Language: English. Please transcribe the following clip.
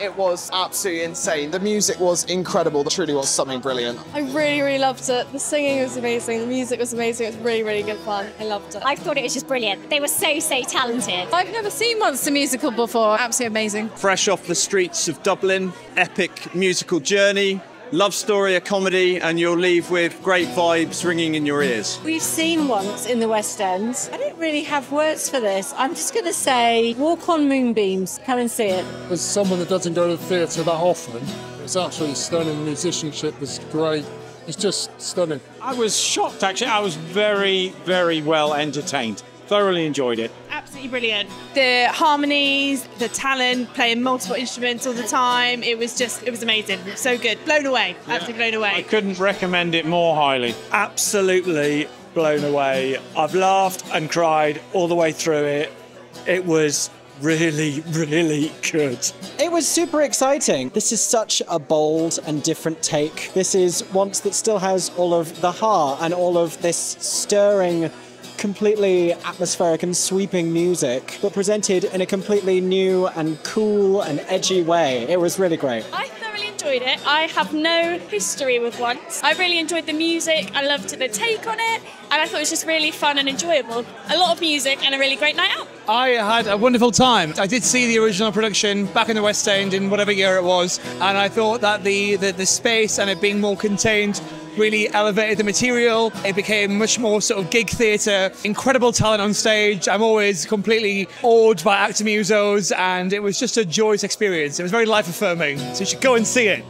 It was absolutely insane. The music was incredible. It truly was something brilliant. I really, really loved it. The singing was amazing. The music was amazing. It was really, really good fun. I loved it. I thought it was just brilliant. They were so, so talented. I've never seen Once the Musical before. Absolutely amazing. Fresh off the streets of Dublin, epic musical journey, love story, a comedy, and you'll leave with great vibes ringing in your ears. We've seen once in the West End. I don't really have words for this. I'm just going to say walk on moonbeams. Come and see it. As someone that doesn't go to the theatre that often, it's absolutely stunning. The musicianship was great. It's just stunning. I was shocked actually. I was very, very well entertained. Thoroughly enjoyed it. Absolutely brilliant. The harmonies, the talent, playing multiple instruments all the time. It was just, it was amazing. So good. Blown away. Absolutely blown away. I couldn't recommend it more highly. absolutely blown away. I've laughed and cried all the way through it. It was really, really good. It was super exciting. This is such a bold and different take. This is once that still has all of the heart and all of this stirring, completely atmospheric and sweeping music, but presented in a completely new and cool and edgy way. It was really great. I thoroughly enjoyed it. I have no history with Once. I really enjoyed the music. I loved the take on it, and I thought it was just really fun and enjoyable. A lot of music and a really great night out. I had a wonderful time. I did see the original production back in the West End in whatever year it was, and I thought that the, the, the space and it being more contained really elevated the material. It became much more sort of gig theatre, incredible talent on stage. I'm always completely awed by actor musos, and it was just a joyous experience. It was very life affirming, so you should go and see it.